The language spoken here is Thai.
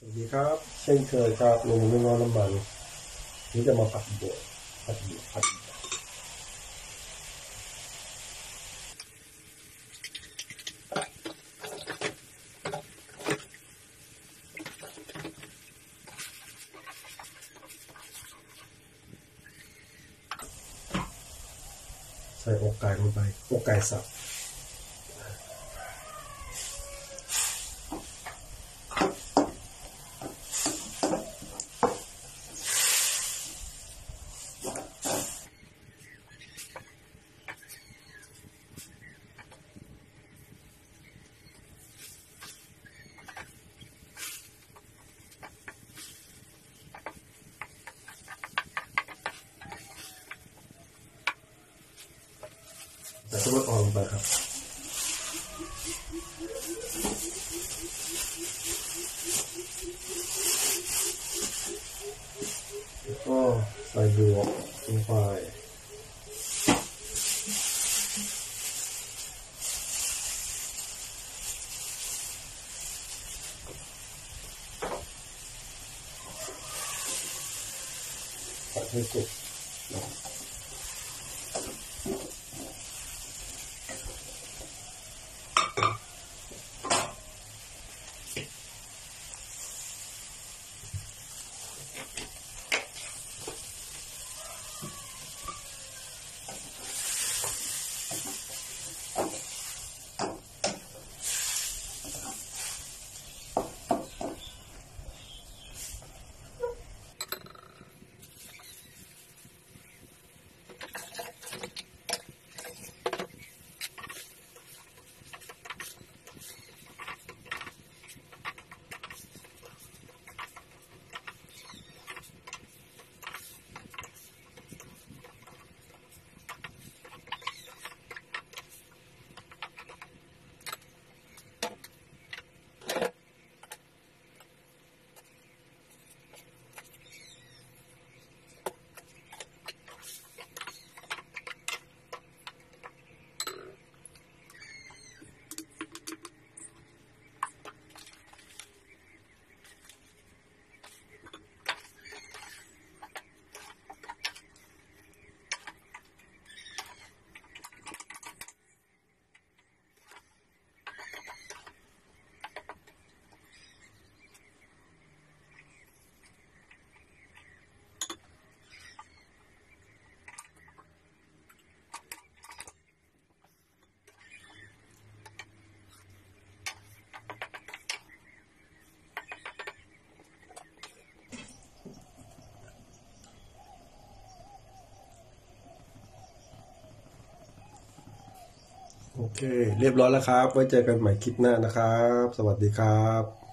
สวัสดีครับ เช่นเคยครับลงไม่ร้อนน้ำมันนี่จะมาผัดบวผัดบวผัดบวใส่อกไก่ลงไปอกไก่สับ ใส่ต้นมะกอกลงไปครับแล้วก็ใส่บวกลงไปให้สุก โอเค เรียบร้อยแล้วครับ ไว้เจอกันใหม่คลิปหน้านะครับ สวัสดีครับ